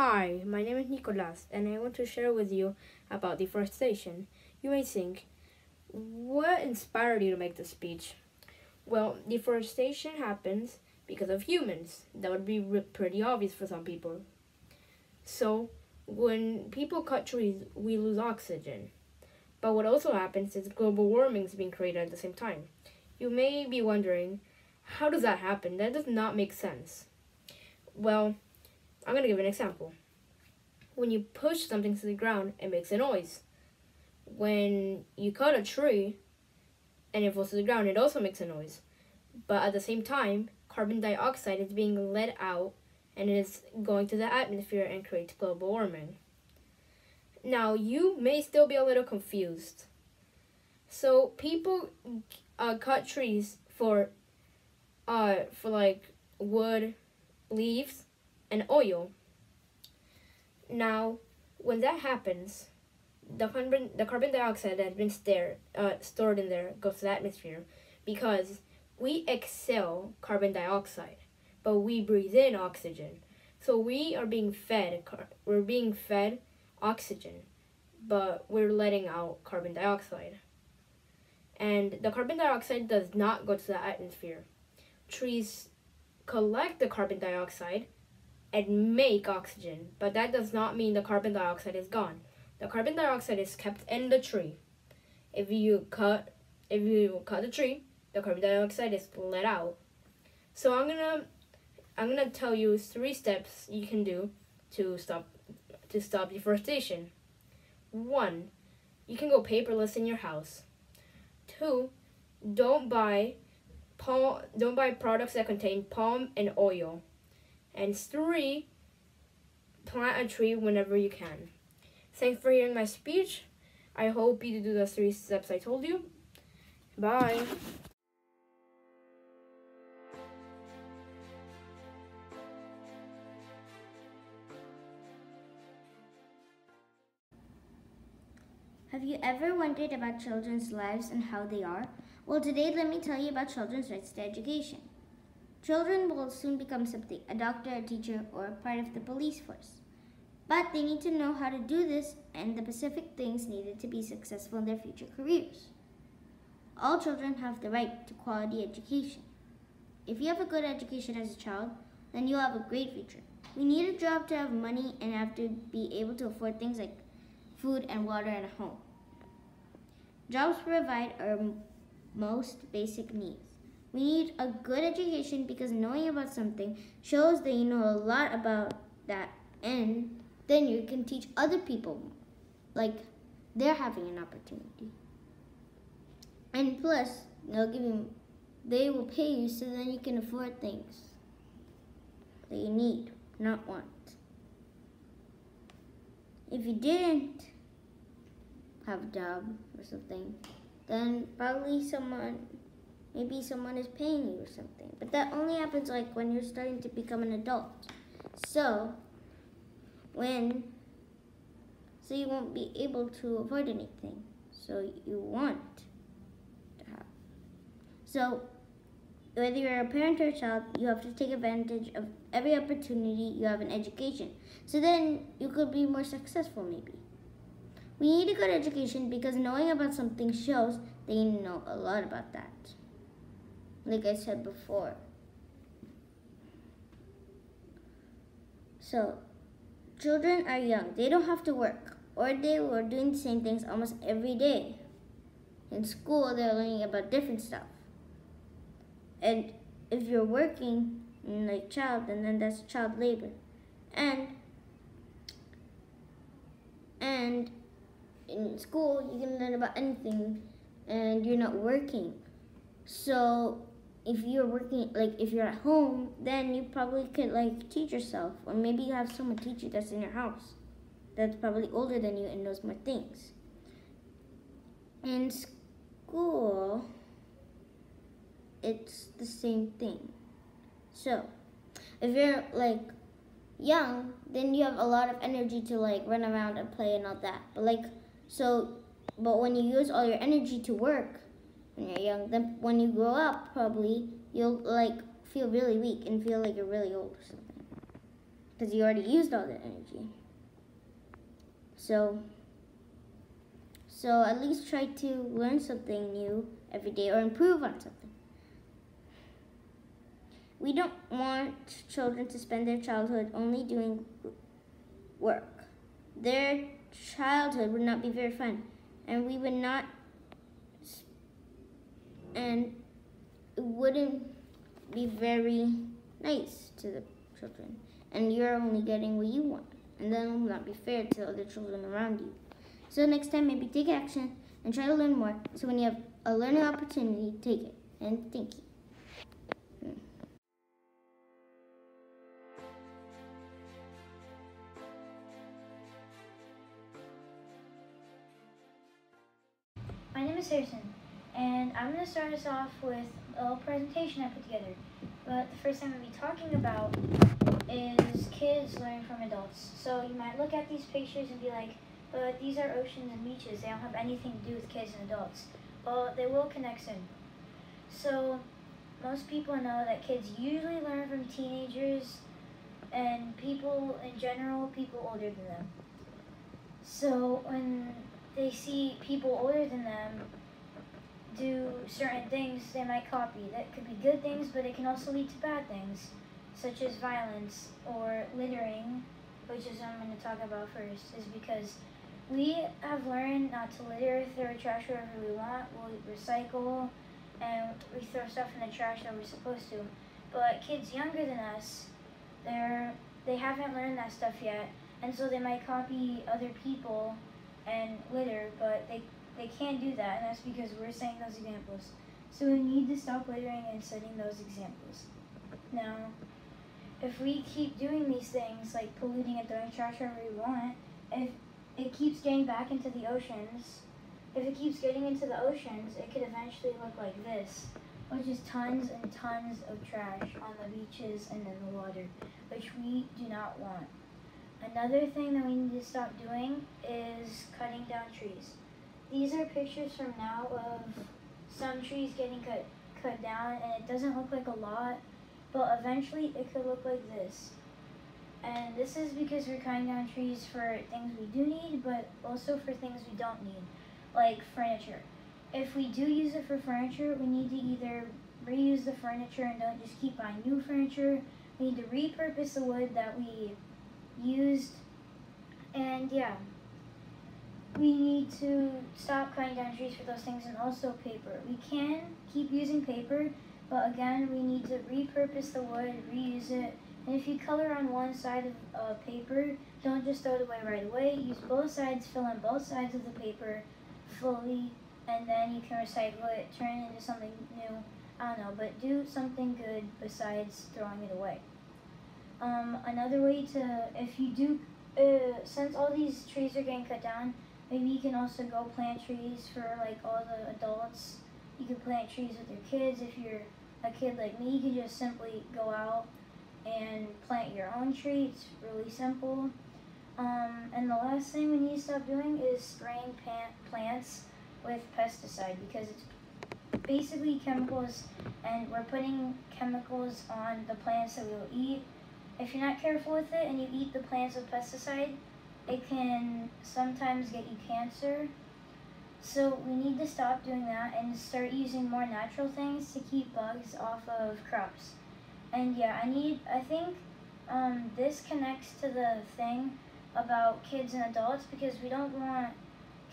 Hi, my name is Nicolas, and I want to share with you about deforestation. You may think, what inspired you to make this speech? Well, deforestation happens because of humans. That would be pretty obvious for some people. So, when people cut trees, we lose oxygen. But what also happens is global warming is being created at the same time. You may be wondering, how does that happen? That does not make sense. Well, I'm going to give an example. When you push something to the ground, it makes a noise. When you cut a tree and it falls to the ground, it also makes a noise. But at the same time, carbon dioxide is being let out and it is going to the atmosphere and creates global warming. Now, you may still be a little confused. So, people uh, cut trees for uh, for like wood, leaves, and oil. Now, when that happens, the carbon the carbon dioxide that has been stare, uh, stored in there goes to the atmosphere because we exhale carbon dioxide, but we breathe in oxygen. So we are being fed we're being fed oxygen, but we're letting out carbon dioxide. And the carbon dioxide does not go to the atmosphere. Trees collect the carbon dioxide and make oxygen, but that does not mean the carbon dioxide is gone. The carbon dioxide is kept in the tree. If you cut if you cut the tree, the carbon dioxide is let out. So I'm gonna I'm gonna tell you three steps you can do to stop to stop deforestation. One, you can go paperless in your house. Two, don't buy palm don't buy products that contain palm and oil. And three, plant a tree whenever you can. Thanks for hearing my speech. I hope you do the three steps I told you. Bye. Have you ever wondered about children's lives and how they are? Well, today let me tell you about children's rights to education. Children will soon become something, a doctor, a teacher, or a part of the police force. But they need to know how to do this and the specific things needed to be successful in their future careers. All children have the right to quality education. If you have a good education as a child, then you'll have a great future. We need a job to have money and have to be able to afford things like food and water and a home. Jobs provide our most basic needs. We need a good education because knowing about something shows that you know a lot about that and then you can teach other people like they're having an opportunity. And plus, they'll give you they will pay you so then you can afford things that you need, not want. If you didn't have a job or something, then probably someone maybe someone is paying you or something. But that only happens like when you're starting to become an adult. So, when, so you won't be able to avoid anything. So you want to have. So, whether you're a parent or a child, you have to take advantage of every opportunity you have in education. So then you could be more successful maybe. We need a good education because knowing about something shows that you know a lot about that like I said before. So, children are young. They don't have to work, or they were doing the same things almost every day. In school, they're learning about different stuff. And if you're working like child, then, then that's child labor. And and in school, you can learn about anything, and you're not working. So if you're working like if you're at home then you probably could like teach yourself. Or maybe you have someone teach you that's in your house that's probably older than you and knows more things. In school it's the same thing. So if you're like young then you have a lot of energy to like run around and play and all that. But like so but when you use all your energy to work when you're young. Then when you grow up, probably you'll like feel really weak and feel like you're really old or something. because you already used all the energy. So, so at least try to learn something new every day or improve on something. We don't want children to spend their childhood only doing work. Their childhood would not be very fun, and we would not, and it wouldn't be very nice to the children. And you're only getting what you want, and that will not be fair to other children around you. So next time, maybe take action and try to learn more. So when you have a learning opportunity, take it. And thank you. My name is Harrison, and I'm going to start us off with a little presentation I put together. But the first thing I'm going to be talking about is kids learning from adults. So you might look at these pictures and be like, but these are oceans and beaches. They don't have anything to do with kids and adults. Well, they will connect soon. So most people know that kids usually learn from teenagers and people in general, people older than them. So when they see people older than them do certain things they might copy. That could be good things, but it can also lead to bad things, such as violence or littering, which is what I'm going to talk about first, is because we have learned not to litter, throw trash wherever we want, we'll recycle, and we throw stuff in the trash that we're supposed to. But kids younger than us, they're they haven't learned that stuff yet, and so they might copy other people and litter, but they, they can't do that, and that's because we're setting those examples. So we need to stop littering and setting those examples. Now, if we keep doing these things, like polluting and throwing trash wherever we want, if it keeps getting back into the oceans, if it keeps getting into the oceans, it could eventually look like this, which is tons and tons of trash on the beaches and in the water, which we do not want. Another thing that we need to stop doing is cutting down trees. These are pictures from now of some trees getting cut, cut down and it doesn't look like a lot, but eventually it could look like this. And this is because we're cutting down trees for things we do need, but also for things we don't need, like furniture. If we do use it for furniture, we need to either reuse the furniture and don't just keep buying new furniture. We need to repurpose the wood that we used. And yeah, we need to stop cutting down trees for those things and also paper. We can keep using paper, but again, we need to repurpose the wood, reuse it. And if you color on one side of uh, paper, don't just throw it away right away. Use both sides, fill in both sides of the paper fully, and then you can recycle it, turn it into something new. I don't know, but do something good besides throwing it away. Um, another way to, if you do, uh, since all these trees are getting cut down, maybe you can also go plant trees for like all the adults. You can plant trees with your kids. If you're a kid like me, you can just simply go out and plant your own tree. It's really simple. Um, and the last thing we need to stop doing is spraying plants with pesticide because it's basically chemicals and we're putting chemicals on the plants that we will eat if you're not careful with it and you eat the plants with pesticide, it can sometimes get you cancer. So we need to stop doing that and start using more natural things to keep bugs off of crops. And yeah, I need, I think um, this connects to the thing about kids and adults because we don't want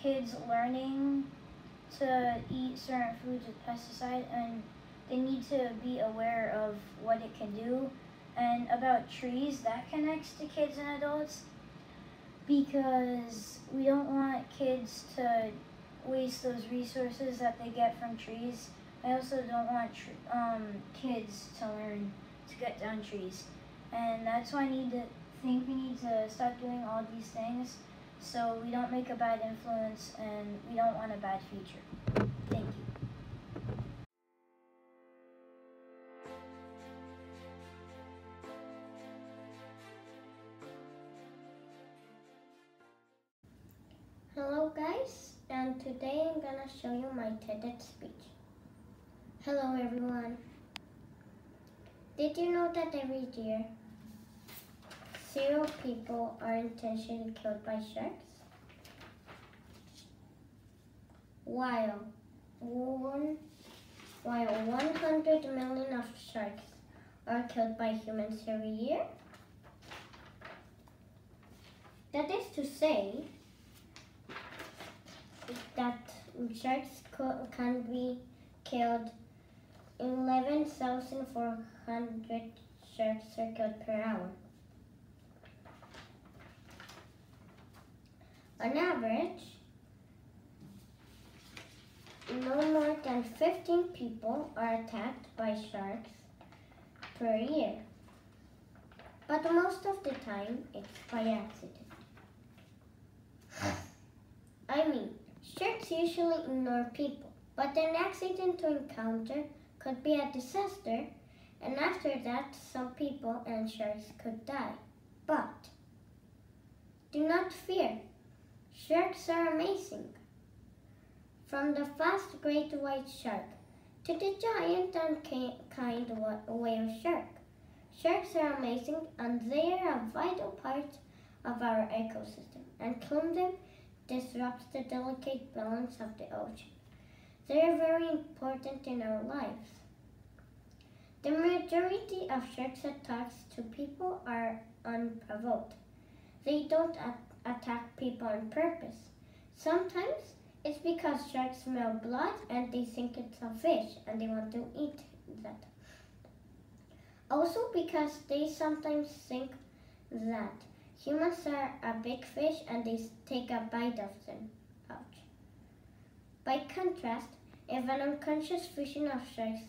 kids learning to eat certain foods with pesticide and they need to be aware of what it can do and about trees, that connects to kids and adults because we don't want kids to waste those resources that they get from trees. I also don't want um, kids to learn to cut down trees. And that's why I need to think we need to stop doing all these things so we don't make a bad influence and we don't want a bad future. Thank you. Hello guys, and today I'm gonna show you my TEDx speech. Hello everyone. Did you know that every year zero people are intentionally killed by sharks, while one while 100 million of sharks are killed by humans every year. That is to say that sharks can be killed 11,400 sharks are killed per hour. On average, no more than 15 people are attacked by sharks per year. But most of the time, it's by accident. I mean, sharks usually ignore people, but an accidental encounter could be a disaster, and after that, some people and sharks could die. But do not fear, sharks are amazing. From the fast great white shark to the giant and kind whale shark. Sharks are amazing and they are a vital part of our ecosystem, and killing them disrupts the delicate balance of the ocean. They are very important in our lives. The majority of sharks' attacks to people are unprovoked. They don't attack people on purpose. Sometimes it's because sharks smell blood and they think it's a fish and they want to eat that. Also because they sometimes think that humans are a big fish and they take a bite of them. Ouch. By contrast, if an unconscious fishing of sharks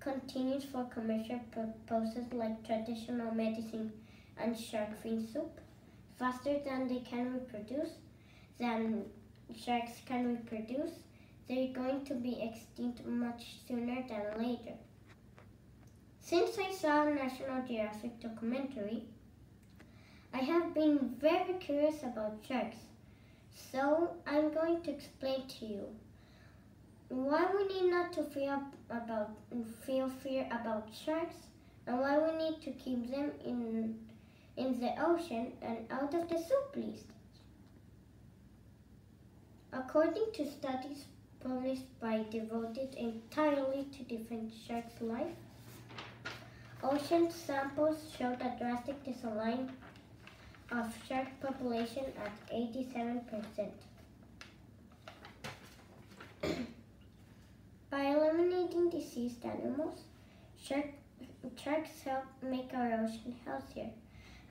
continues for commercial purposes like traditional medicine and shark fin soup, faster than they can reproduce, than sharks can reproduce, they're going to be extinct much sooner than later. Since I saw a National Geographic documentary, I have been very curious about sharks. So I'm going to explain to you why we need not to fear about feel fear about sharks and why we need to keep them in in the ocean and out of the soup list. According to studies published by devoted entirely to different sharks' life, ocean samples showed a drastic decline of shark population at 87%. By eliminating diseased animals, shark, sharks help make our ocean healthier.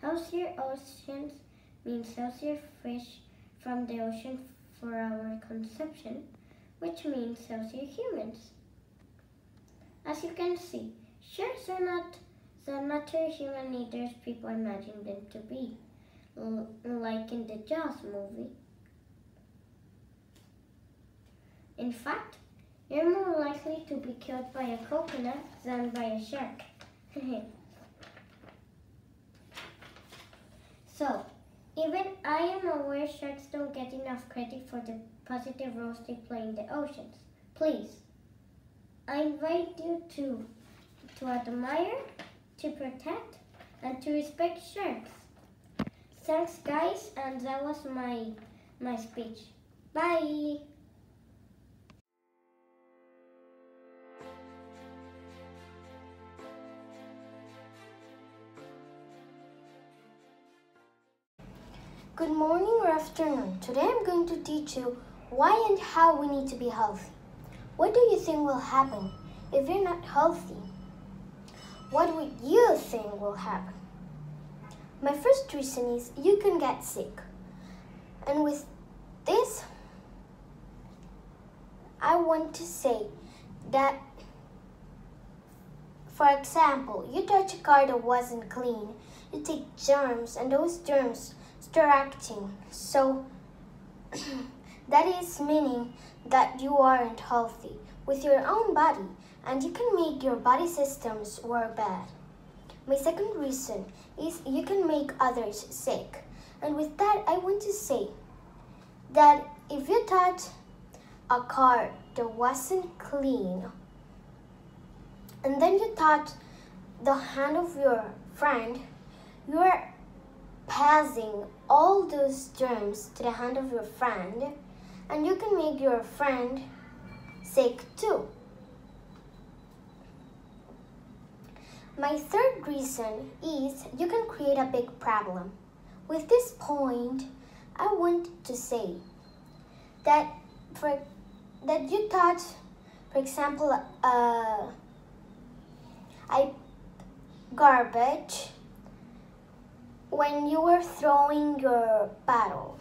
Healthier oceans means healthier fish from the ocean for our consumption, which means healthier humans. As you can see, sharks are not the natural human eaters people imagine them to be, like in the Jaws movie. In fact, you're more likely to be killed by a coconut than by a shark. so, even I am aware sharks don't get enough credit for the positive roles they play in the oceans. Please, I invite you to to admire, to protect, and to respect sharks. Thanks, guys, and that was my my speech. Bye. Good morning or afternoon. Today I'm going to teach you why and how we need to be healthy. What do you think will happen if you're not healthy? What would you think will happen? My first reason is you can get sick. And with this, I want to say that, for example, you touch a car that wasn't clean, you take germs, and those germs start acting. So, that is meaning that you aren't healthy with your own body and you can make your body systems work bad. My second reason is you can make others sick. And with that, I want to say that if you touch a car that wasn't clean and then you touch the hand of your friend, you are passing all those germs to the hand of your friend, and you can make your friend sick too. My third reason is you can create a big problem. With this point, I want to say that for that you touch, for example, uh, I garbage when you were throwing your bottle.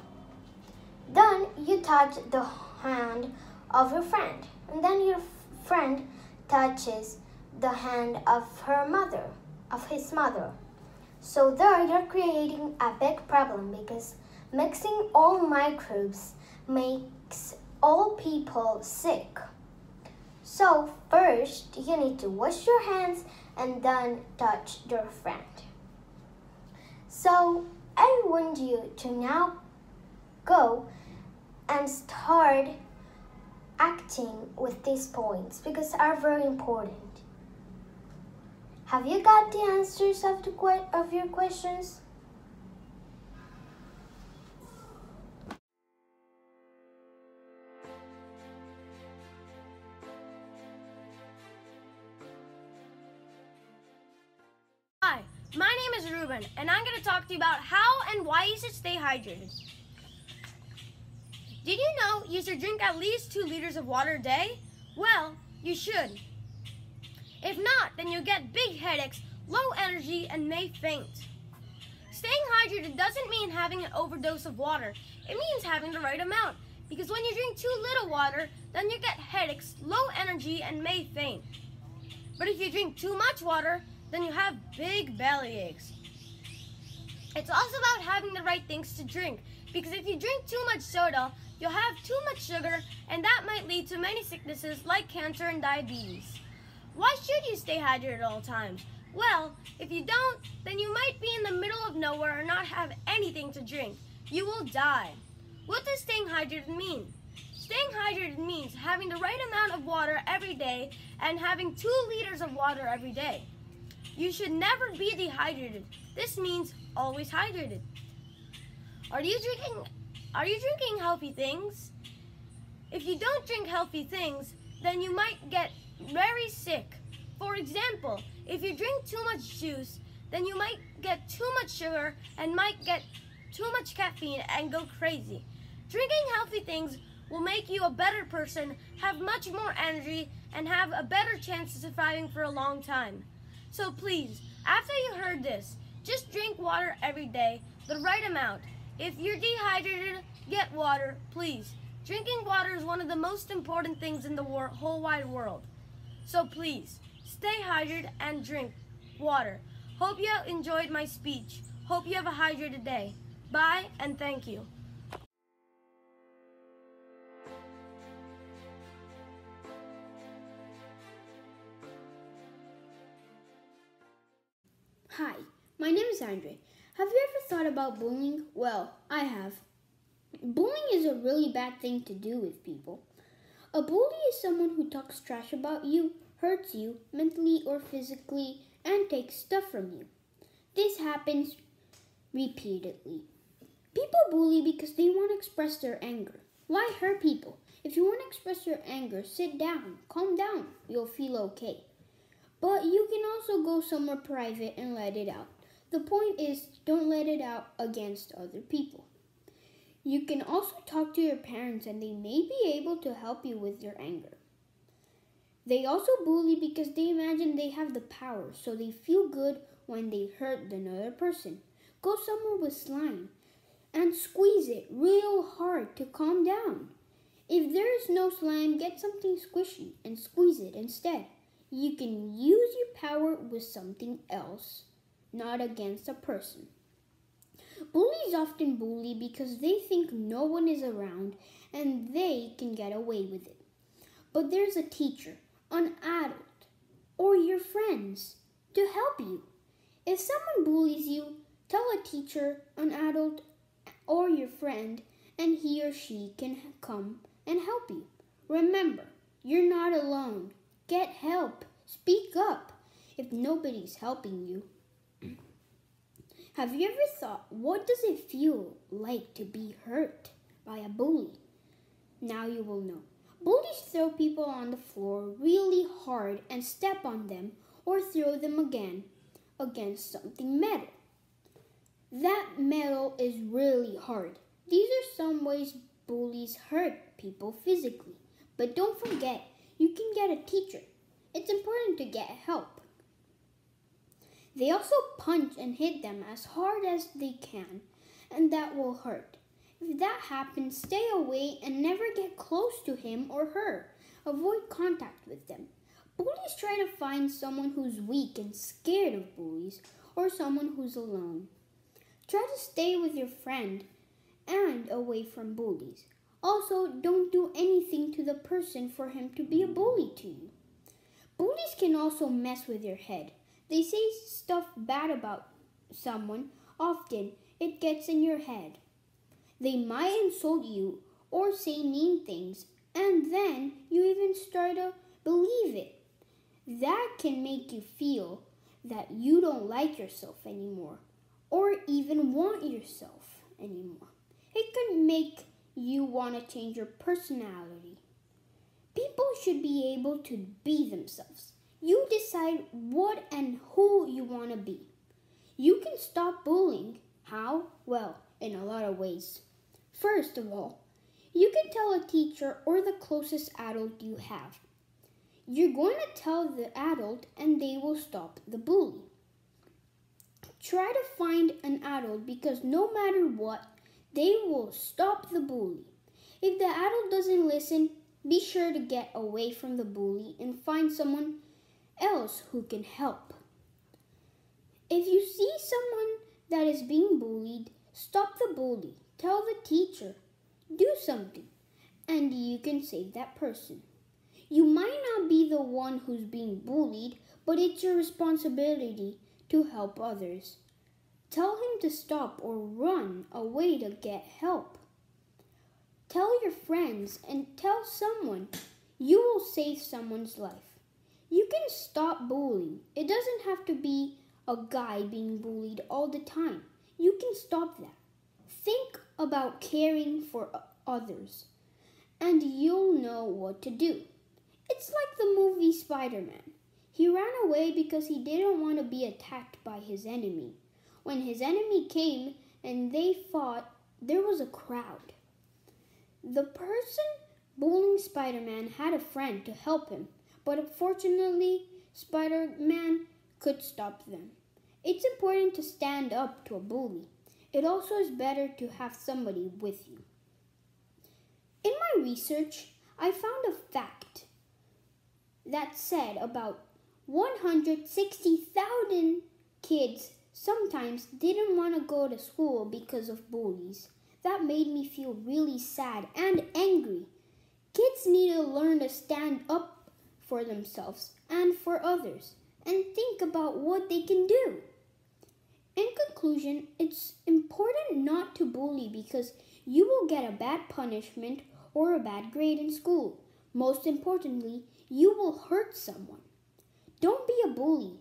Then you touch the hand of your friend, and then your friend touches the hand of her mother, of his mother. So there you're creating a big problem because mixing all microbes makes all people sick. So first you need to wash your hands and then touch your friend. So I want you to now go and start acting with these points because are very important. Have you got the answers of, the of your questions? Hi, my name is Ruben, and I'm going to talk to you about how and why you should stay hydrated. Did you know you should drink at least two liters of water a day? Well, you should. If not, then you'll get big headaches, low energy, and may faint. Staying hydrated doesn't mean having an overdose of water. It means having the right amount. Because when you drink too little water, then you get headaches, low energy, and may faint. But if you drink too much water, then you have big belly aches. It's also about having the right things to drink. Because if you drink too much soda, you'll have too much sugar, and that might lead to many sicknesses like cancer and diabetes. Why should you stay hydrated at all times? Well, if you don't, then you might be in the middle of nowhere and not have anything to drink. You will die. What does staying hydrated mean? Staying hydrated means having the right amount of water every day and having two liters of water every day. You should never be dehydrated. This means always hydrated. Are you drinking are you drinking healthy things? If you don't drink healthy things, then you might get very sick. For example, if you drink too much juice, then you might get too much sugar and might get too much caffeine and go crazy. Drinking healthy things will make you a better person, have much more energy, and have a better chance of surviving for a long time. So please, after you heard this, just drink water every day, the right amount. If you're dehydrated, get water, please. Drinking water is one of the most important things in the whole wide world. So please, stay hydrated and drink water. Hope you enjoyed my speech. Hope you have a hydrated day. Bye and thank you. Hi, my name is Andre. Have you ever thought about bullying? Well, I have. Bullying is a really bad thing to do with people. A bully is someone who talks trash about you, hurts you mentally or physically, and takes stuff from you. This happens repeatedly. People bully because they want to express their anger. Why hurt people? If you want to express your anger, sit down, calm down, you'll feel okay. But you can also go somewhere private and let it out. The point is, don't let it out against other people. You can also talk to your parents and they may be able to help you with your anger. They also bully because they imagine they have the power, so they feel good when they hurt another person. Go somewhere with slime and squeeze it real hard to calm down. If there is no slime, get something squishy and squeeze it instead. You can use your power with something else, not against a person. Bullies often bully because they think no one is around and they can get away with it. But there's a teacher, an adult, or your friends to help you. If someone bullies you, tell a teacher, an adult, or your friend, and he or she can come and help you. Remember, you're not alone. Get help. Speak up if nobody's helping you. Have you ever thought, what does it feel like to be hurt by a bully? Now you will know. Bullies throw people on the floor really hard and step on them or throw them again against something metal. That metal is really hard. These are some ways bullies hurt people physically. But don't forget, you can get a teacher. It's important to get help. They also punch and hit them as hard as they can, and that will hurt. If that happens, stay away and never get close to him or her. Avoid contact with them. Bullies try to find someone who's weak and scared of bullies or someone who's alone. Try to stay with your friend and away from bullies. Also, don't do anything to the person for him to be a bully to you. Bullies can also mess with your head. They say stuff bad about someone. Often, it gets in your head. They might insult you or say mean things, and then you even start to believe it. That can make you feel that you don't like yourself anymore or even want yourself anymore. It can make you want to change your personality. People should be able to be themselves. You decide what and who you want to be. You can stop bullying. How? Well, in a lot of ways. First of all, you can tell a teacher or the closest adult you have. You're going to tell the adult and they will stop the bully. Try to find an adult because no matter what, they will stop the bully. If the adult doesn't listen, be sure to get away from the bully and find someone else who can help. If you see someone that is being bullied, stop the bully. Tell the teacher. Do something. And you can save that person. You might not be the one who's being bullied, but it's your responsibility to help others. Tell him to stop or run away to get help. Tell your friends and tell someone. You will save someone's life. You can stop bullying. It doesn't have to be a guy being bullied all the time. You can stop that. Think about caring for others, and you'll know what to do. It's like the movie Spider Man. He ran away because he didn't want to be attacked by his enemy. When his enemy came and they fought, there was a crowd. The person bullying Spider Man had a friend to help him, but unfortunately, Spider Man could stop them. It's important to stand up to a bully. It also is better to have somebody with you. In my research, I found a fact that said about 160,000 kids sometimes didn't want to go to school because of bullies. That made me feel really sad and angry. Kids need to learn to stand up for themselves and for others and think about what they can do. In conclusion, it's important not to bully because you will get a bad punishment or a bad grade in school. Most importantly, you will hurt someone. Don't be a bully.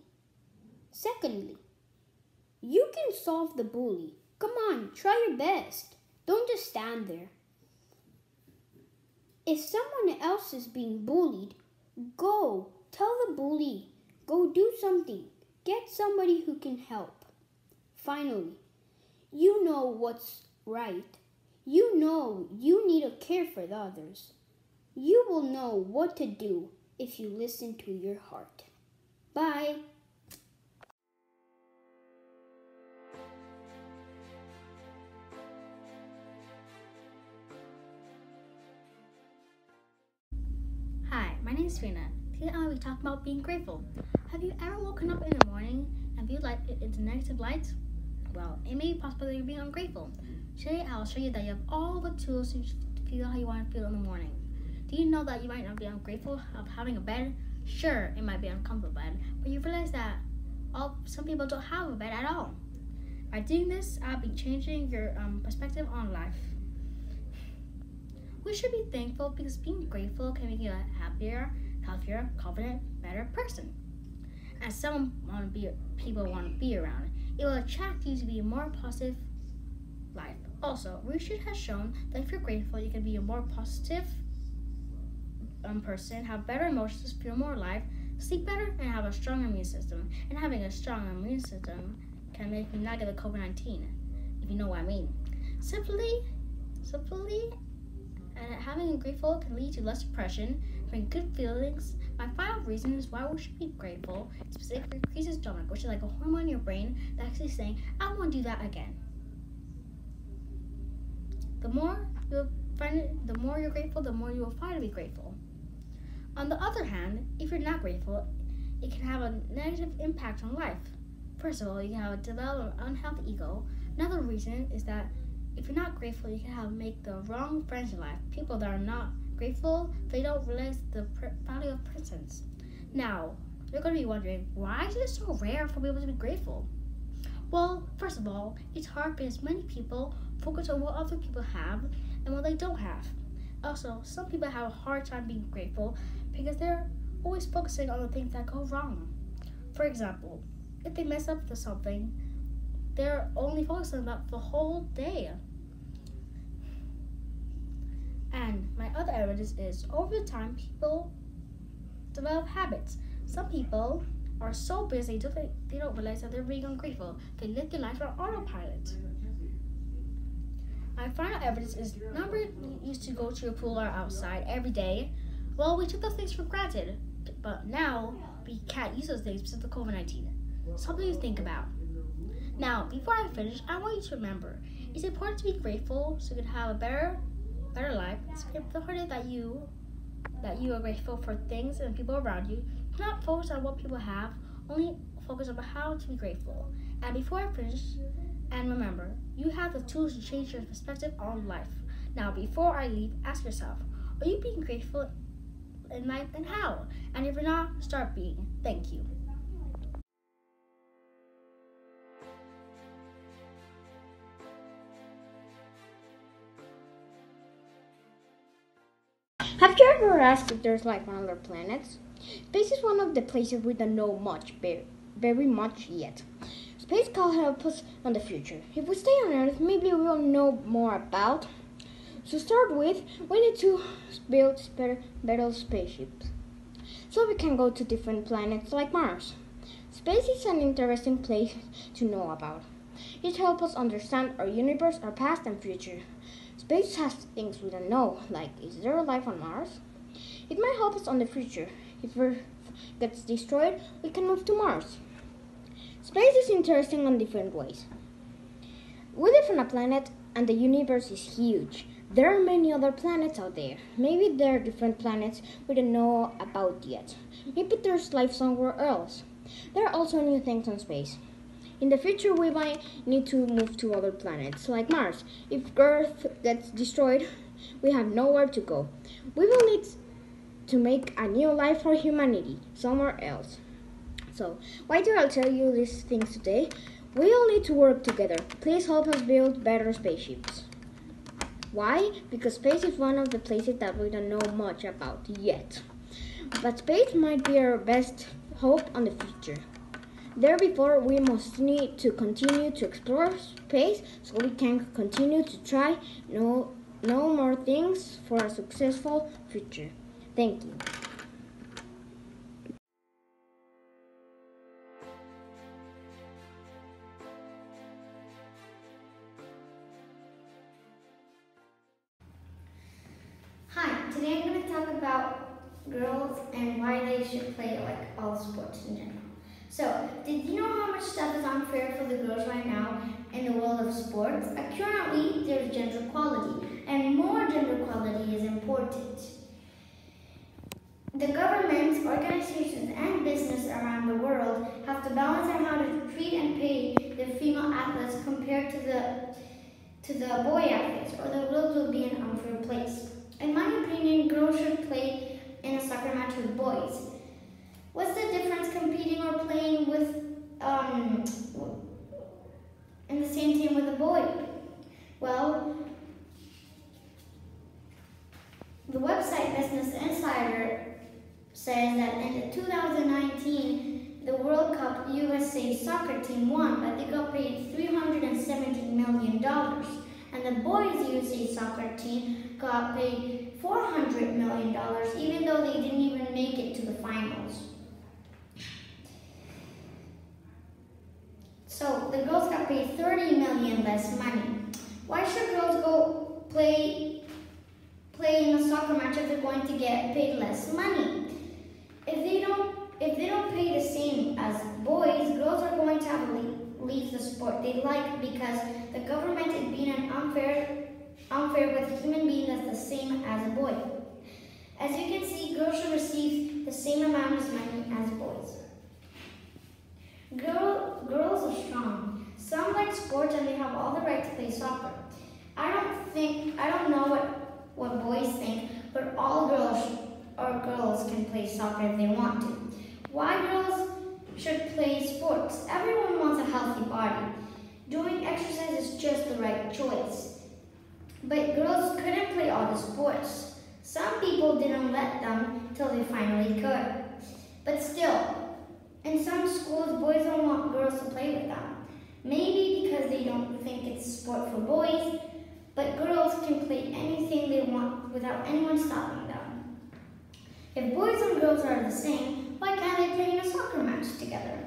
Secondly, you can solve the bully. Come on, try your best. Don't just stand there. If someone else is being bullied, go. Tell the bully. Go do something. Get somebody who can help. Finally, you know what's right. You know you need to care for the others. You will know what to do if you listen to your heart. Bye. Today I will be talking about being grateful. Have you ever woken up in the morning and viewed light into negative light? Well, it may be possible that you're being ungrateful. Today I will show you that you have all the tools to feel how you want to feel in the morning. Do you know that you might not be ungrateful of having a bed? Sure, it might be uncomfortable bed, but you realize that all some people don't have a bed at all. By doing this, I'll be changing your um, perspective on life. We should be thankful because being grateful can make you a happier, healthier, confident, better person. As some want to be people want to be around. it will attract you to be a more positive life. Also, research has shown that if you're grateful, you can be a more positive um, person, have better emotions, feel more alive, sleep better, and have a strong immune system. And having a strong immune system can make you not get the COVID 19, if you know what I mean. Simply, simply, and having a grateful can lead to less depression, bring good feelings. My final reason is why we should be grateful. Specifically increases dopamine, which is like a hormone in your brain that's actually saying, I want to do that again. The more you find it, the more you're grateful, the more you will find to be grateful. On the other hand, if you're not grateful, it can have a negative impact on life. First of all, you can have a develop an unhealthy ego. Another reason is that if you're not grateful, you can have make the wrong friends in life. People that are not grateful, they don't realize the value of presence. Now, you're going to be wondering, why is it so rare for people to be grateful? Well, first of all, it's hard because many people focus on what other people have and what they don't have. Also, some people have a hard time being grateful because they're always focusing on the things that go wrong. For example, if they mess up to something, they're only focusing on that the whole day. And my other evidence is over time, people develop habits. Some people are so busy they, don't realize that they're being ungrateful. They live their life on autopilot. My final evidence is number used to go to a pool or outside every day. Well, we took those things for granted, but now we can't use those things because of the COVID 19. Something to think about. Now, before I finish, I want you to remember it's important to be grateful so you can have a better, better life. It's important that you that you are grateful for things and people around you. Do not focus on what people have, only focus on how to be grateful. And before I finish, and remember, you have the tools to change your perspective on life. Now, before I leave, ask yourself Are you being grateful in life and how? And if you're not, start being. Thank you. Have you ever asked if there's life on other planets? Space is one of the places we don't know much, very much yet. Space can help us on the future. If we stay on Earth, maybe we'll know more about. To start with, we need to build better, better spaceships so we can go to different planets like Mars. Space is an interesting place to know about. It helps us understand our universe, our past and future. Space has things we don't know, like is there life on Mars? It might help us on the future. If Earth gets destroyed, we can move to Mars. Space is interesting in different ways. We live on a planet and the universe is huge. There are many other planets out there. Maybe there are different planets we don't know about yet. Maybe there's life somewhere else. There are also new things in space. In the future, we might need to move to other planets, like Mars. If Earth gets destroyed, we have nowhere to go. We will need to make a new life for humanity somewhere else. So, why do I tell you these things today? We all need to work together. Please help us build better spaceships. Why? Because space is one of the places that we don't know much about yet. But space might be our best hope on the future. Therefore, we must need to continue to explore space so we can continue to try know, know more things for a successful future. Thank you. Today I'm going to talk about girls and why they should play like all sports in general. So, did you know how much stuff is unfair for the girls right now in the world of sports? Currently, there's gender equality, and more gender equality is important. The governments, organizations, and business around the world have to balance on how to treat and pay the female athletes compared to the to the boy athletes, or the world will be an unfair place. In my opinion, girls should play in a soccer match with boys. What's the difference competing or playing with um, in the same team with a boy? Well, the website Business Insider says that in the 2019, the World Cup, USA soccer team won, but they got paid $370 million. And the boys USA soccer team got paid $400 million, even though they didn't even make it to the finals. So girls 30 million less money. Why should girls go play play in a soccer match if they're going to get paid less money? If they don't if they don't pay the same as boys, girls are going to have to leave, the sport they like because the government is being an unfair unfair with human being that's the same as a boy. As you can see, girls should receive the same amount of money as boys. Girl, girls are strong. Some like sports and they have all the right to play soccer. I don't think, I don't know what, what boys think, but all girls or girls can play soccer if they want to. Why girls should play sports? Everyone wants a healthy body. Doing exercise is just the right choice. But girls couldn't play all the sports. Some people didn't let them till they finally could. But still, in some schools, boys don't want girls to play with them. Maybe because they don't think it's sport for boys, but girls can play anything they want without anyone stopping them. If boys and girls are the same, why can't they play in a soccer match together?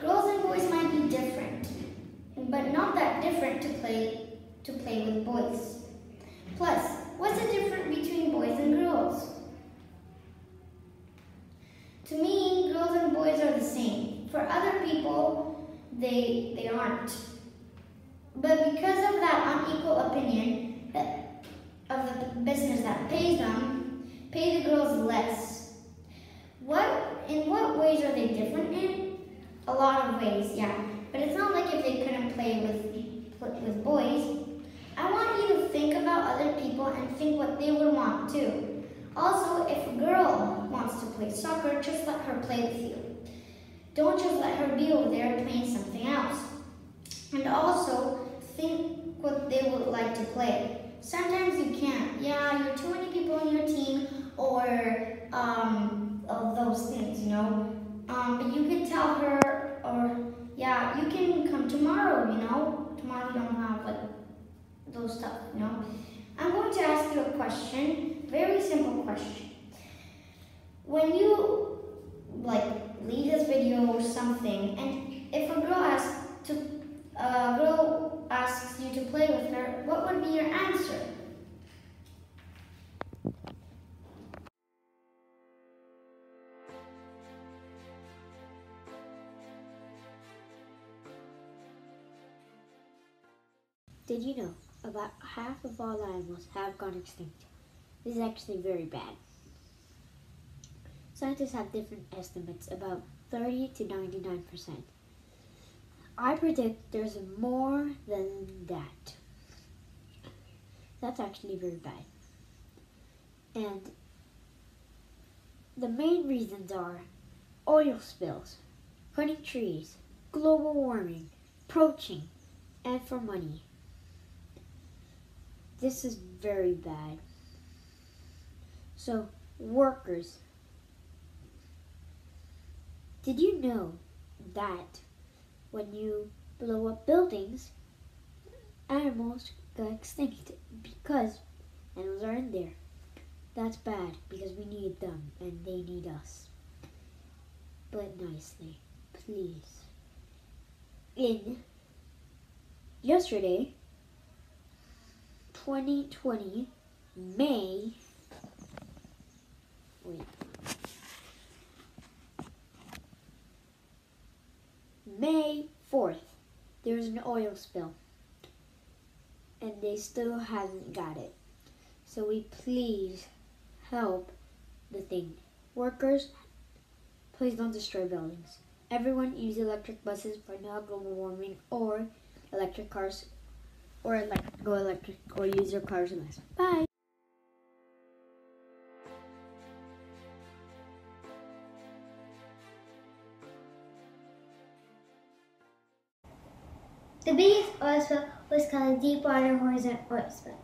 Girls and boys might be different, but not that different to play to play with boys. Plus, what's the difference between boys and girls? To me, girls and boys are the same. For other people, they, they aren't. But because of that unequal opinion that, of the business that pays them, pay the girls less. What, in what ways are they different in? A lot of ways, yeah. But it's not like if they couldn't play with, with boys. I want you to think about other people and think what they would want too. Also, if a girl wants to play soccer, just let her play with you. Don't just let her be over there playing something else. And also, think what they would like to play. Sometimes you can't. Yeah, you're too many people on your team or um, those things, you know. Um, but you could tell her or, yeah, you can come tomorrow, you know. Tomorrow you don't have like know. I'm going to ask you a question very simple question. When you like leave this video or something, and if a girl asks to a girl asks you to play with her, what would be your answer? Did you know about half of all animals have gone extinct? This is actually very bad. Scientists have different estimates, about 30 to 99%. I predict there's more than that. That's actually very bad. And the main reasons are oil spills, cutting trees, global warming, poaching, and for money. This is very bad. So, workers. Did you know that when you blow up buildings, animals go extinct because animals are in there? That's bad because we need them and they need us. But nicely, please. In yesterday, 2020, May Wait. May 4th, there was an oil spill. And they still haven't got it. So we please help the thing. Workers, please don't destroy buildings. Everyone use electric buses for no global warming or electric cars or elect- go electric or use your cars in less. Bye. The biggest oil spill was called the Deepwater Horizon oil spill.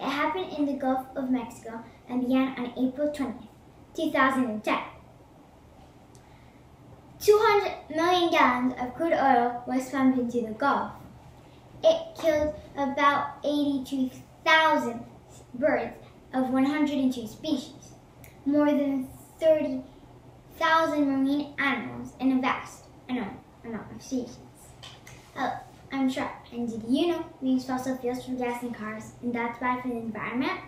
It happened in the Gulf of Mexico and began on April 20th, 2010. 200 million gallons of crude oil was pumped into the Gulf. It killed about 82,000 birds of 102 species, more than 30,000 marine animals, and a vast amount of species. Oh, I'm sure. And did you know we use fossil fuels for gas and cars, and that's bad for the environment?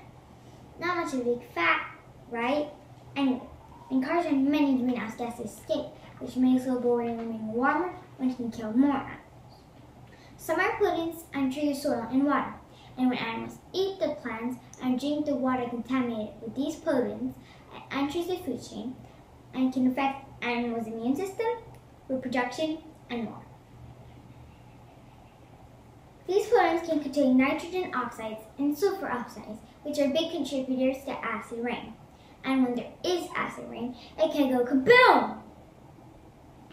Not much of a big fact, right? Anyway, in cars and many greenhouse gases escape, which makes global warming warmer, which can kill more. Some are pollutants enter the soil and water, and when animals eat the plants and drink the water contaminated with these pollutants, it enters the food chain and can affect animals' immune system, reproduction, and more. These pollutants can contain nitrogen oxides and sulfur oxides, which are big contributors to acid rain. And when there is acid rain, it can go kaboom!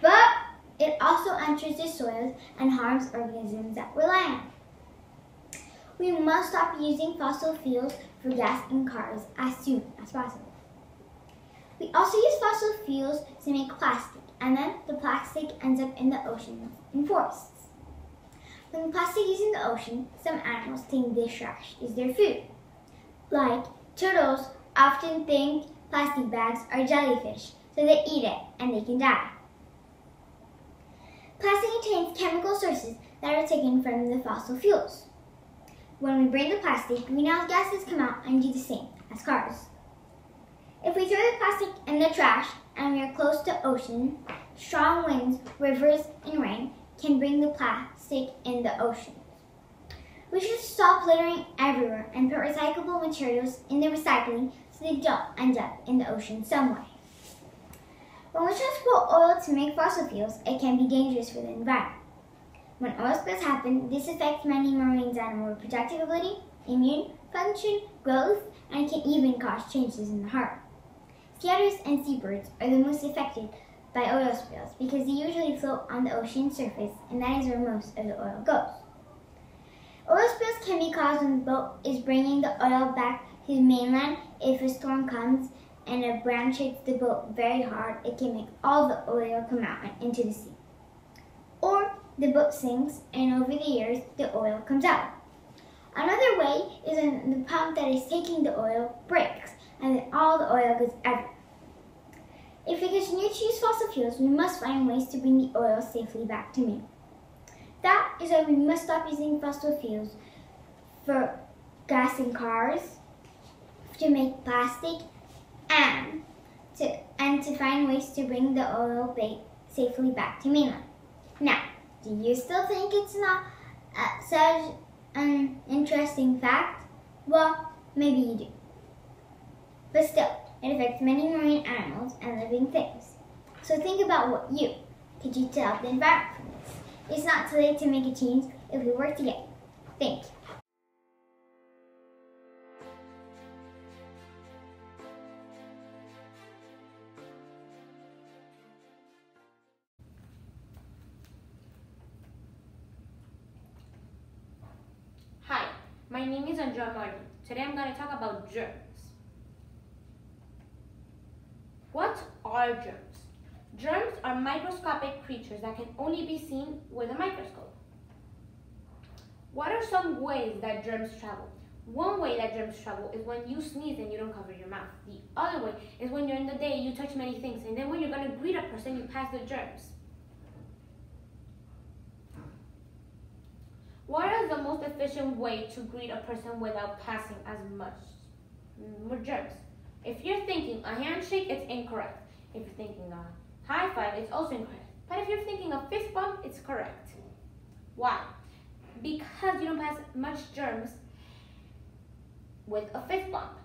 But it also enters the soils and harms organisms that rely on it. We must stop using fossil fuels for gas in cars as soon as possible. We also use fossil fuels to make plastic, and then the plastic ends up in the oceans and forests. When plastic is in the ocean, some animals think this trash is their food. Like turtles often think plastic bags are jellyfish, so they eat it and they can die. Plastic contains chemical sources that are taken from the fossil fuels. When we burn the plastic, greenhouse gases come out and do the same as cars. If we throw the plastic in the trash and we are close to ocean, strong winds, rivers, and rain can bring the plastic in the ocean. We should stop littering everywhere and put recyclable materials in the recycling so they don't end up in the ocean some way. When we transport oil to make fossil fuels, it can be dangerous for the environment. When oil spills happen, this affects many marine animal reproductive ability, immune function, growth, and can even cause changes in the heart. Sea otters and seabirds are the most affected by oil spills because they usually float on the ocean surface and that is where most of the oil goes. Oil spills can be caused when the boat is bringing the oil back to the mainland. If a storm comes and if branch shakes the boat very hard, it can make all the oil come out into the sea. Or the boat sinks and over the years the oil comes out. Another way is when the pump that is taking the oil breaks and then all the oil goes everywhere. If we continue to use fossil fuels, we must find ways to bring the oil safely back to me. That is why we must stop using fossil fuels for gas in cars, to make plastic, and to, and to find ways to bring the oil ba- safely back to mainland. Now, do you still think it's not uh, such an interesting fact? Well, maybe you do. But still, it affects many marine animals and living things. So think about what you could do to help the environment from this. It's not too late to make a change if we work together. Thank you. Today I'm going to talk about germs. What are germs? Germs are microscopic creatures that can only be seen with a microscope. What are some ways that germs travel? One way that germs travel is when you sneeze and you don't cover your mouth. The other way is when you're in the day, you touch many things, and then when you're going to greet a person, you pass the germs. What is the most efficient way to greet a person without passing as much mm, germs? If you're thinking a handshake, it's incorrect. If you're thinking a high five, it's also incorrect. But if you're thinking a fist bump, it's correct. Why? Because you don't pass much germs with a fist bump.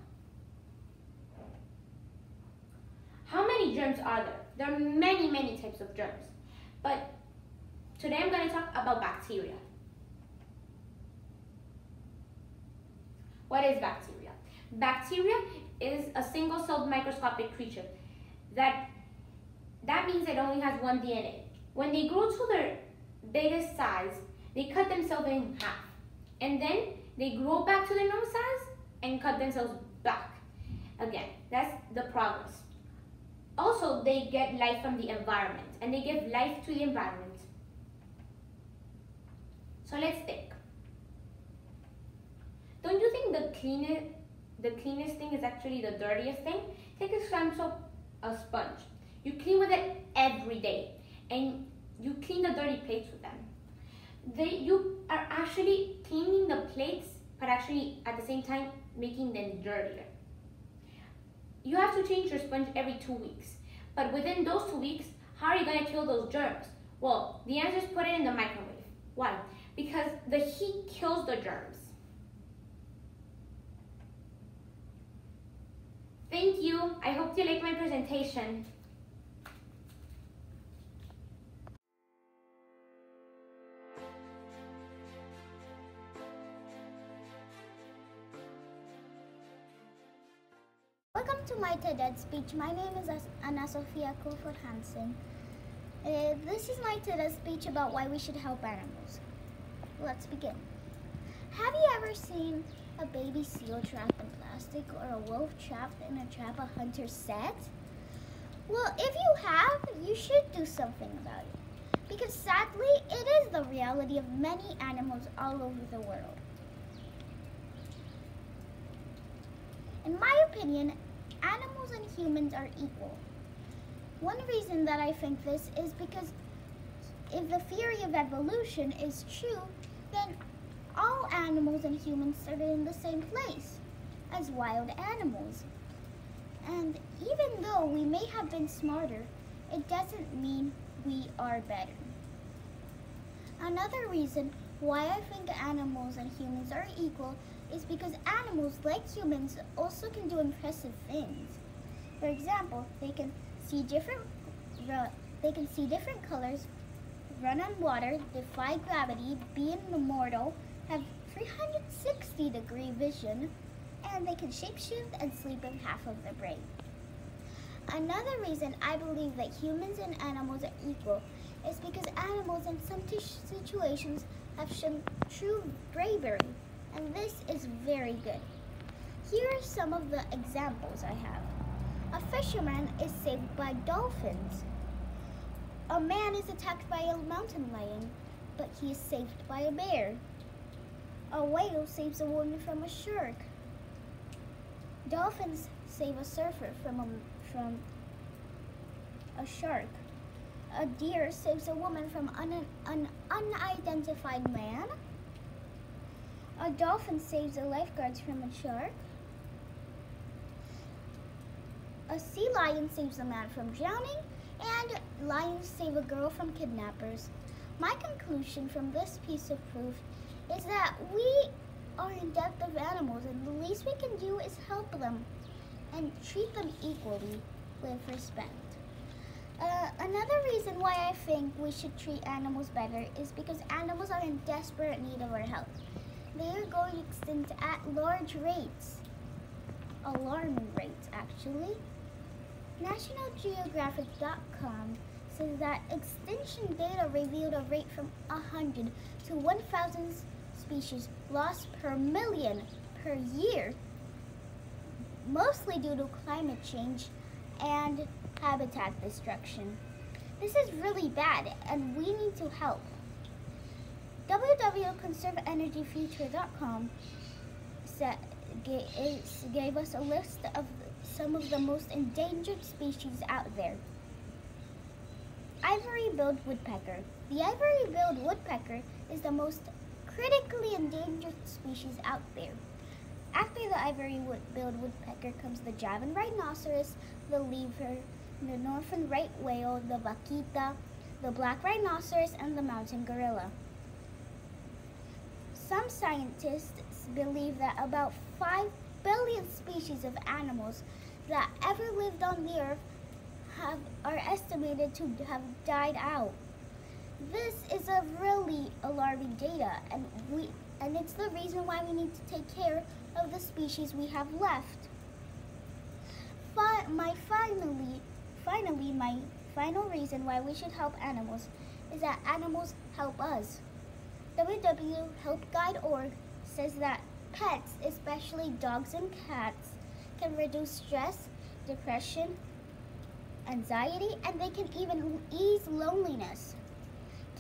How many germs are there? There are many, many types of germs. But today I'm going to talk about bacteria. What is bacteria? Bacteria is a single-celled microscopic creature. That, that means it only has one DNA. When they grow to their biggest size, they cut themselves in half. And then they grow back to their normal size and cut themselves back. Again, that's the progress. Also, they get life from the environment and they give life to the environment. So let's think. Don't you think the cleanest, the cleanest thing is actually the dirtiest thing? Take a example, a sponge. You clean with it every day and you clean the dirty plates with them. They, you are actually cleaning the plates, but actually at the same time making them dirtier. You have to change your sponge every two weeks. But within those two weeks, how are you going to kill those germs? Well, the answer is put it in the microwave. Why? Because the heat kills the germs. Thank you. I hope you like my presentation. Welcome to my TED speech. My name is Anna Sofia Kofod Hansen. Uh, this is my TED speech about why we should help animals. Let's begin. Have you ever seen a baby seal trapped in plastic or a wolf trapped in a trap a hunter set? Well, if you have, you should do something about it. Because sadly, it is the reality of many animals all over the world. In my opinion, animals and humans are equal. One reason that I think this is because if the theory of evolution is true, then all animals and humans started in the same place, as wild animals. And even though we may have been smarter, it doesn't mean we are better. Another reason why I think animals and humans are equal is because animals, like humans, also can do impressive things. For example, they can see different they can see different colors, run on water, defy gravity, be immortal, have 360 degree vision, and they can shapeshift and sleep in half of their brain. Another reason I believe that humans and animals are equal is because animals in some situations have shown true bravery, and this is very good. Here are some of the examples I have. A fisherman is saved by dolphins. A man is attacked by a mountain lion, but he is saved by a bear. A whale saves a woman from a shark. Dolphins save a surfer from a, from a shark. A deer saves a woman from an, an unidentified man. A dolphin saves a lifeguard from a shark. A sea lion saves a man from drowning, and lions save a girl from kidnappers. My conclusion from this piece of proof is that we are in debt animals, and the least we can do is help them and treat them equally with respect. Uh, another reason why I think we should treat animals better is because animals are in desperate need of our help. They are going extinct at large rates, alarming rates actually. NationalGeographic.com says that extinction data revealed a rate from 100 to 1,000 species lost per million per year, mostly due to climate change and habitat destruction. This is really bad and we need to help. www.conserveenergyfuture.com gave us a list of some of the most endangered species out there. Ivory-billed woodpecker. The ivory-billed woodpecker is the most critically endangered species out there. After the ivory-billed woodpecker comes the Javan rhinoceros, the leopard, the northern right whale, the vaquita, the black rhinoceros, and the mountain gorilla. Some scientists believe that about 5 billion species of animals that ever lived on the earth have, are estimated to have died out. This is a really alarming data, and we and it's the reason why we need to take care of the species we have left. Fi my finally, finally, my final reason why we should help animals is that animals help us. www.helpguide.org says that pets, especially dogs and cats, can reduce stress, depression, anxiety, and they can even ease loneliness.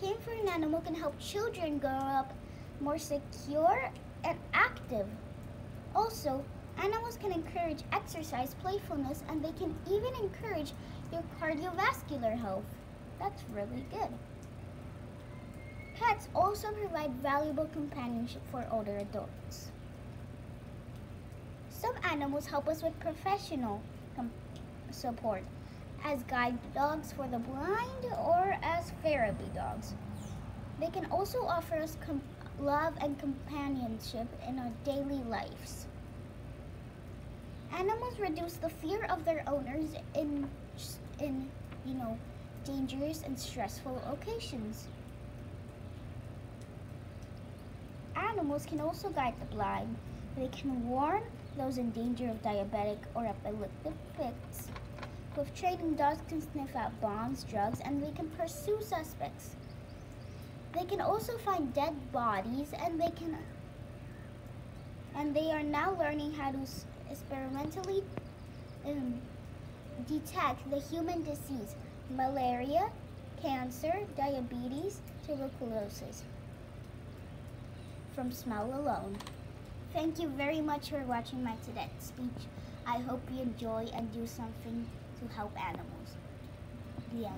Caring for an animal can help children grow up more secure and active. Also, animals can encourage exercise, playfulness, and they can even encourage your cardiovascular health. That's really good. Pets also provide valuable companionship for older adults. Some animals help us with professional support as guide dogs for the blind or as therapy dogs. They can also offer us love and companionship in our daily lives. Animals reduce the fear of their owners in, in you know, dangerous and stressful occasions. Animals can also guide the blind. They can warn those in danger of diabetic or epileptic fits. With training, dogs can sniff out bombs, drugs, and they can pursue suspects. They can also find dead bodies, and they can, and they are now learning how to experimentally um, detect the human disease, malaria, cancer, diabetes, tuberculosis from smell alone. Thank you very much for watching my TEDx speech. I hope you enjoy and do something to help animals. The end.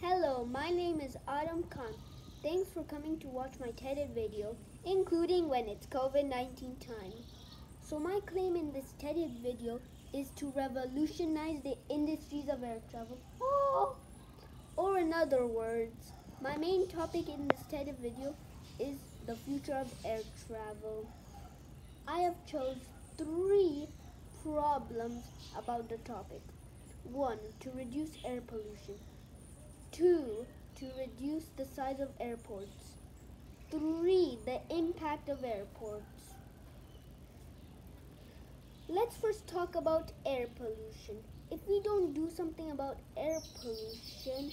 Hello, my name is Adam Khan. Thanks for coming to watch my TED video, including when it's COVID-19 time. So my claim in this TED video is to revolutionize the industries of air travel. Oh! Or in other words, my main topic in this TED video is the future of air travel. I have chose three problems about the topic. One, to reduce air pollution. Two, to reduce the size of airports. Three, the impact of airports. Let's first talk about air pollution. If we don't do something about air pollution,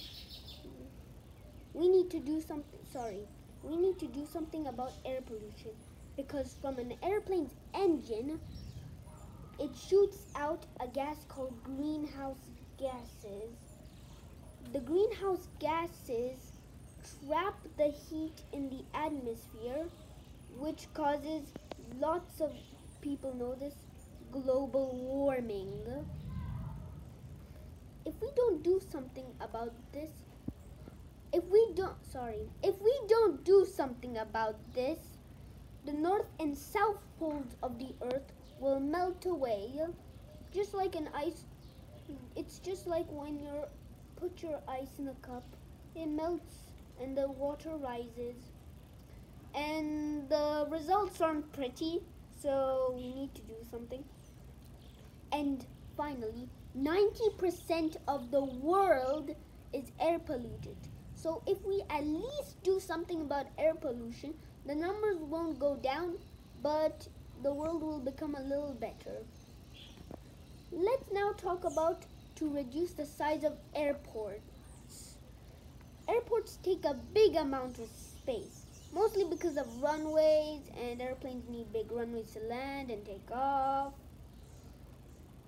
we need to do something, sorry, we need to do something about air pollution because from an airplane's engine, it shoots out a gas called greenhouse gases. The greenhouse gases trap the heat in the atmosphere, which causes lots of people know this global warming. If we don't do something about this, if we don't, sorry, if we don't do something about this, the north and south poles of the earth will melt away, just like an ice. It's just like when you put your ice in a cup, it melts and the water rises. And the results aren't pretty, so we need to do something. And finally, 90% of the world is air polluted. So if we at least do something about air pollution, the numbers won't go down, but the world will become a little better. Let's now talk about to reduce the size of airports. Airports take a big amount of space, mostly because of runways and airplanes need big runways to land and take off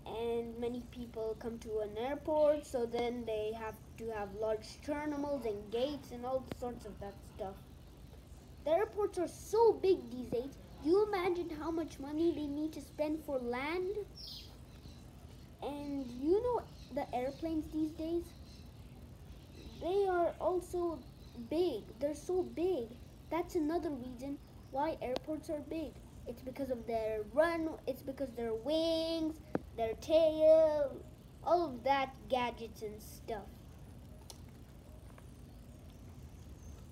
and many people come to an airport so then they have to have large terminals and gates and all sorts of that stuff. The airports are so big these days, you imagine how much money they need to spend for land? And you know the airplanes these days? They are also big. They're so big. That's another reason why airports are big. It's because of their run, it's because their wings, their tail, all of that gadgets and stuff.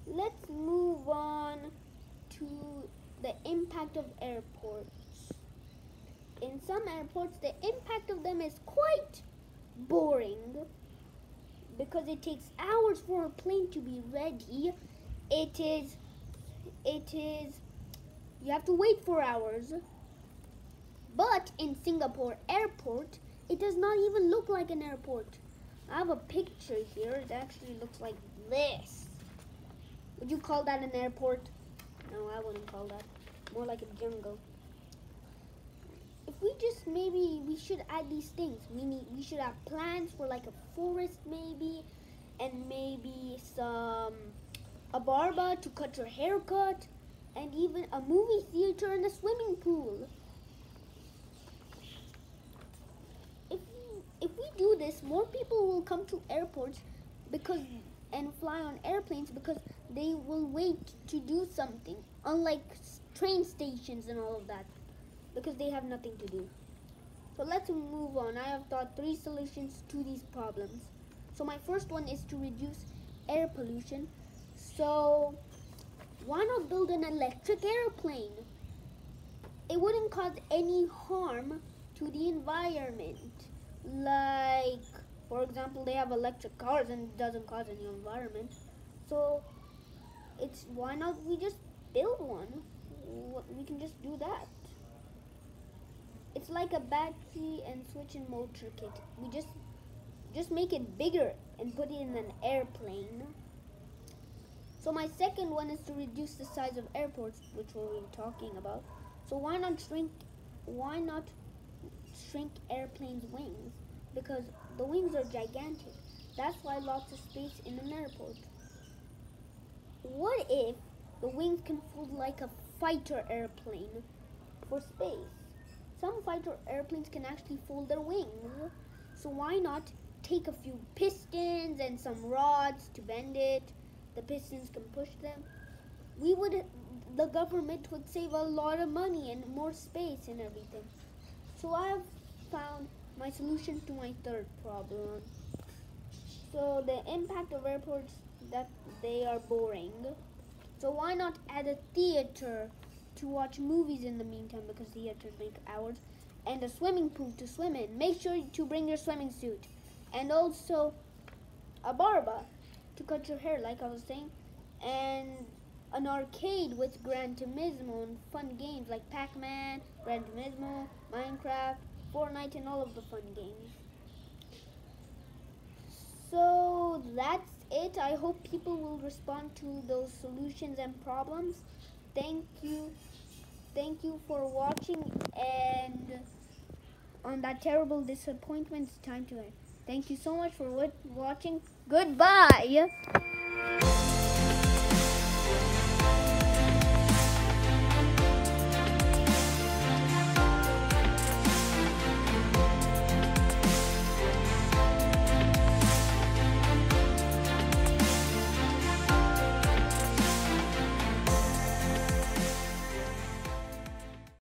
Let's move on to the impact of airports. In some airports, the impact of them is quite boring because it takes hours for a plane to be ready. It is, it is, you have to wait for hours but in Singapore airport, it does not even look like an airport. I have a picture here. It actually looks like this. Would you call that an airport? No, I wouldn't call that. More like a jungle. If we just maybe we should add these things. We need we should have plans for like a forest maybe, and maybe some a barber to cut your haircut, and even a movie theater and a swimming pool. If if we do this, more people will come to airports because and fly on airplanes because they will wait to do something, unlike train stations and all of that, because they have nothing to do. So let's move on. I have thought three solutions to these problems. So my first one is to reduce air pollution. So why not build an electric airplane? It wouldn't cause any harm to the environment. Like, for example, they have electric cars and it doesn't cause any environment. So it's why not we just build one? We can just do that. It's like a battery and switch and motor kit. We just just make it bigger and put it in an airplane. So my second one is to reduce the size of airports, which we were talking about. So why not shrink? Why not shrink airplanes' wings? Because the wings are gigantic. That's why lots of space in an airport. What if the wings can fold like a fighter airplane for space? Some fighter airplanes can actually fold their wings. So why not take a few pistons and some rods to bend it? The pistons can push them. We would, the government would save a lot of money and more space and everything. So I have found my solution to my third problem. So the impact of airports that they are boring. So why not add a theater to watch movies in the meantime because theaters make hours and a swimming pool to swim in. Make sure to bring your swimming suit and also a barber to cut your hair like I was saying and an arcade with Gran Turismo and fun games like Pac-Man, Gran Turismo, Minecraft, Fortnite and all of the fun games. So that's it. I hope people will respond to those solutions and problems. Thank you. Thank you for watching and on that terrible disappointment it's time to end. Thank you so much for watching. Goodbye.